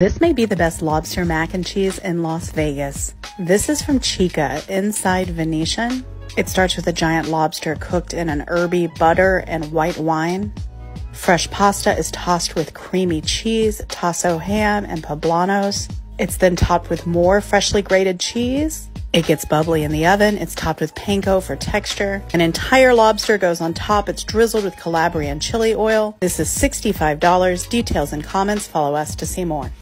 This may be the best lobster mac and cheese in Las Vegas. This is from Chica inside Venetian. It starts with a giant lobster cooked in an herby butter and white wine. Fresh pasta is tossed with creamy cheese, tasso ham, and poblanos. It's then topped with more freshly grated cheese. It gets bubbly in the oven. It's topped with panko for texture. An entire lobster goes on top. It's drizzled with Calabrian chili oil. This is $65. Details and comments follow us to see more.